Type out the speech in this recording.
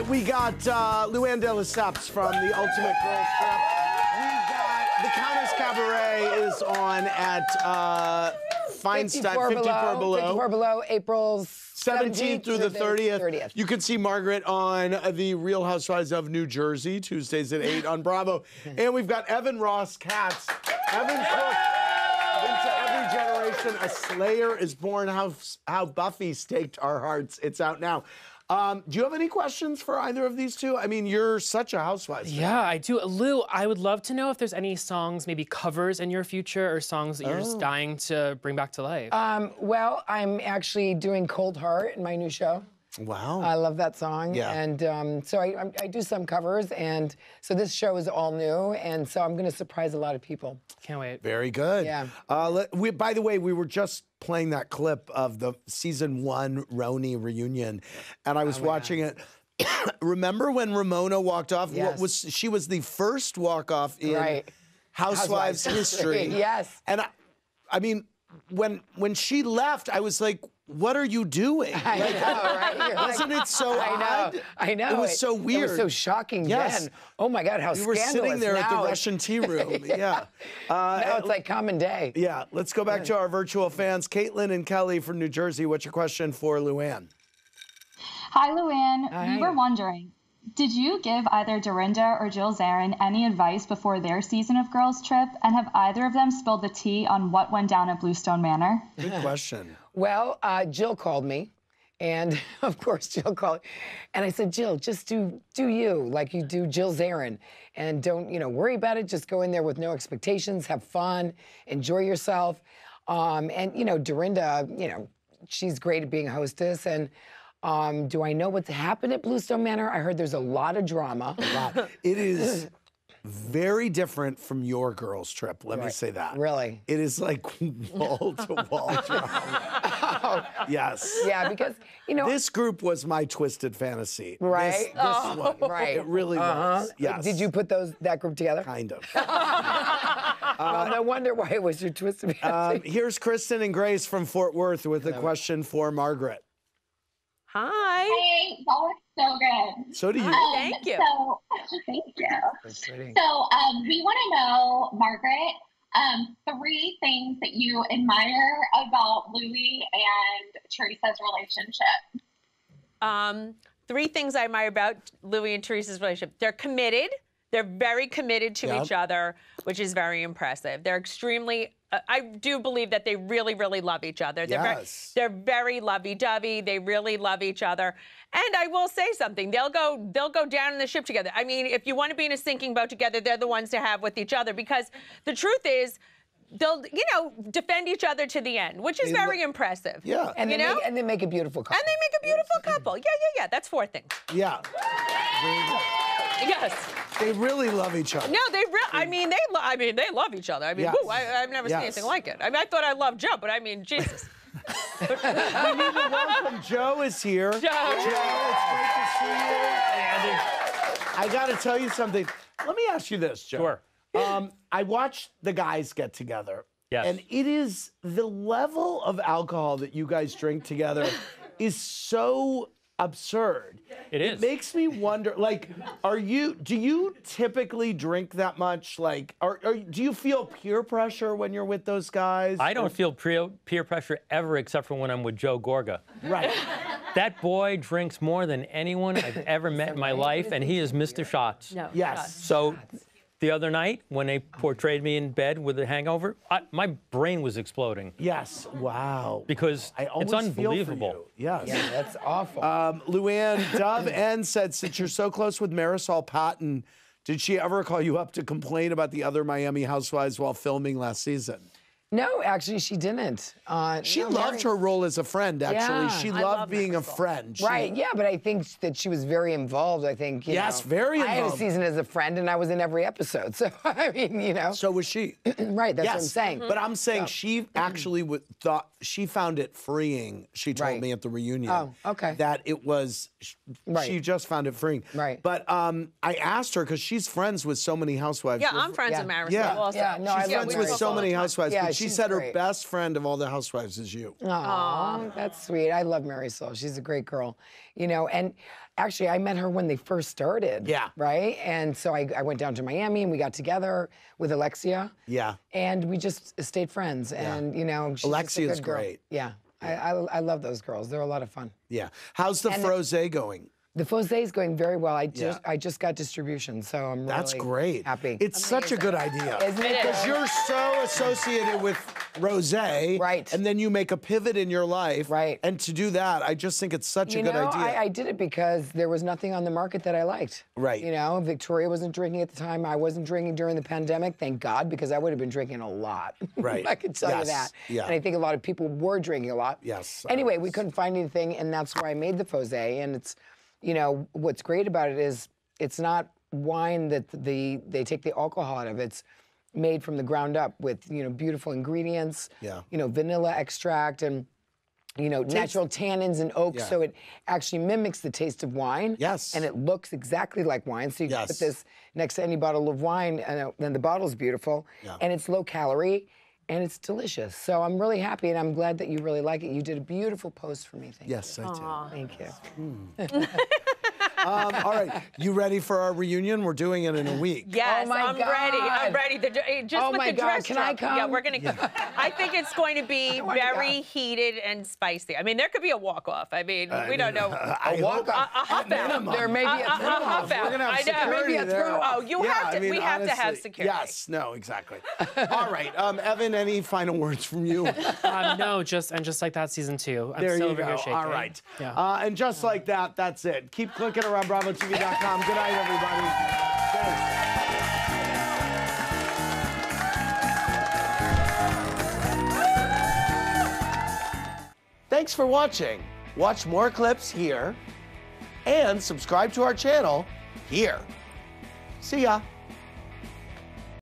right, we got uh, Luann de Lesseps from the Ultimate Girls Trip. We got the Countess Cabaret is on at uh, Feinstein, 54 below. 54 below, April 17th through the 30th. You can see Margaret on the Real Housewives of New Jersey, Tuesdays at 8 on Bravo. and we've got Evan Ross Katz. Evan Cook. Into every generation, a slayer is born. How, how Buffy staked our hearts. It's out now. Um, do you have any questions for either of these two? I mean, you're such a housewife. Yeah, I do. Lou, I would love to know if there's any songs, maybe covers in your future, or songs that you're Oh. just dying to bring back to life. Um, well, I'm actually doing Cold Heart in my new show. Wow. I love that song. Yeah. And um, so I, I- I do some covers, and so this show is all new, and so I'm going to surprise a lot of people. Can't wait. Very good. Yeah. Uh, let, we, by the way, we were just playing that clip of the season one RHONY reunion, and I was Oh, watching it. Remember when Ramona walked off? What Yes. was she was the first walk off in Right. Housewives, Housewives history. history, yes. And I, I mean, when when she left, I was like, "What are you doing?" I Like, know, right? You're like- Wasn't it so I know. I know. It was so weird. It weird. was so shocking Yes. then. Oh my God, how We were scandalous. sitting there at the Russian tea room. yeah. Uh, Now it's like common day. Yeah, let's go back to our virtual fans. Caitlin and Kelly from New Jersey. What's your question for Luann? Hi, Luann. Hi. We were wondering, did you give either Dorinda or Jill Zarin any advice before their season of Girls Trip? And have either of them spilled the tea on what went down at Bluestone Manor? Good question. Well, uh, Jill called me, and of course Jill called, and I said, Jill, just do do you like you do Jill Zarin, and don't you know worry about it. Just go in there with no expectations, have fun, enjoy yourself, um, and you know Dorinda, you know she's great at being a hostess, and. Um, do I know what's happened at Bluestone Manor? I heard there's a lot of drama. A lot. It is very different from your girls' trip. Let me say that. Really? It is like wall to wall drama. oh. Yes. yeah, because you know. This group was my twisted fantasy. Right? This, Oh. one. Right. It really was. Yes. Did you put those that group together? Kind of. well, no wonder why it was your twisted fantasy. Um, here's Kristen and Grace from Fort Worth with a question for Margaret. Hi. Hey, y'all are so good. So do you. Um, Thank you. So, thank you. So, um, we want to know, Margaret, um, three things that you admire about Louis and Teresa's relationship. Um, three things I admire about Louis and Teresa's relationship. They're committed. They're very committed to Yep. each other, which is very impressive. They're extremely. Uh, I do believe that they really, really love each other. They're Yes. very, they're very lovey-dovey. They really love each other. And I will say something. They'll go. They'll go down in the ship together. I mean, if you want to be in a sinking boat together, they're the ones to have with each other because the truth is. They'll, you know, defend each other to the end, which is They lo- very impressive. Yeah. And you they know, make, and they make a beautiful couple. and they make a beautiful couple. Yeah, yeah, yeah. That's four things. Yeah. Yes. They really love each other. No, they. Re- I mean, they. Lo- I mean, they love each other. I mean, Yes. woo, I, I've never Yes. seen anything like it. I mean, I thought I loved Joe, but I mean, Jesus. Welcome. Joe is here. Joe, Joe it's great to see you. Andy. I got to tell you something. Let me ask you this, Joe. Sure. Um, I watched the guys get together. Yes. And it is the level of alcohol that you guys drink together is so absurd. It is. It It is. makes me wonder, like, are you, do you typically drink that much? Like, are, are, do you feel peer pressure when you're with those guys? I don't feel peer, peer pressure ever except for when I'm with Joe Gorga. Right. That boy drinks more than anyone I've ever met in my life, and he is Mr. Shots. No. Yes. So the other night, when they portrayed me in bed with a hangover, I, my brain was exploding Yes. Wow. because I it's unbelievable. Yes. Yeah, that's awful. Um, Luann, Dove N said, since you're so close with Marysol Patton, did she ever call you up to complain about the other Miami housewives while filming last season? No, actually, she didn't. Uh, She no, loved Mary- her role as a friend, actually. Yeah. She I loved love being a friend. She- Right, yeah, but I think that she was very involved. I think. You Yes, know. very involved. I had a season as a friend, and I was in every episode. So I mean, you know. So was she. right, that's yes. what I'm saying. But I'm saying she actually would, thought she found it freeing. She told Right. me at the reunion. Oh, okay. That it was. sh- Right. She just found it freeing. Right. But um, I asked her because she's friends with so many housewives. Yeah, You're I'm friends Yeah. with Marysol Yeah. also. Yeah, no, I She's love friends with so many housewives, Yeah, but she she's said her best friend of all the housewives is you. Aw, that's sweet. I love Marysol. She's a great girl. You know, and actually, I met her when they first started. Yeah. Right? And so I, I went down to Miami and we got together with Alexia. Yeah. And we just stayed friends. And, you know, she's just a Alexia's good girl. great. Yeah. I, I, I love those girls. They're a lot of fun. Yeah. How's the And- Fosé going? The Fosé is going very well. I just Yeah. I just got distribution, so I'm That's really great. happy. It's such a good idea. Isn't it? Because you're so associated with Rosé, Right. And then you make a pivot in your life, Right. And to do that, I just think it's such You a good know, idea. I, I did it because there was nothing on the market that I liked. Right. You know, Victoria wasn't drinking at the time. I wasn't drinking during the pandemic. Thank God, because I would have been drinking a lot. Right. I can tell Yes. you that. Yeah. And I think a lot of people were drinking a lot. Yes, Anyway, I we couldn't find anything, and that's why I made the Fosé. And it's, you know, what's great about it is it's not wine that the they take the alcohol out of. It's made from the ground up with you know beautiful ingredients. Yeah. You know, vanilla extract and you know, natural tannins and oak, Yeah. so it actually mimics the taste of wine. Yes. And it looks exactly like wine. So you can Yes. put this next to any bottle of wine, and uh, then the bottle's beautiful, Yeah. and it's low calorie, and it's delicious. So I'm really happy, and I'm glad that you really like it. You did a beautiful post for me. Thank yes, I do. you. Thank you. Hmm. Um, all right, you ready for our reunion? We're doing it in a week. Yes, Oh my I'm ready. I'm God. ready. The, eh, just Oh with my the God, dress can I drop. Yeah, we're gonna. I think it's going to be wanna go. very heated and spicy. I mean, there could be a walk off. I mean, we don't know. I A walk hope- off. A, a huff out. There may be a A- a- a throw-off. huff out. We're gonna have I know. security Maybe a there. throw-off. Oh, you Yeah, have to. I mean, we have to have security. Yes, no, exactly. All right, um, Evan, any final words from you? Um, no, just and just like that season two. I'm There still you go. All right. Yeah. Uh, and just like that, that's it. Keep clicking around BravoTV.com. Good night, everybody. Thanks. Thanks for watching. Watch more clips here and subscribe to our channel here. See ya.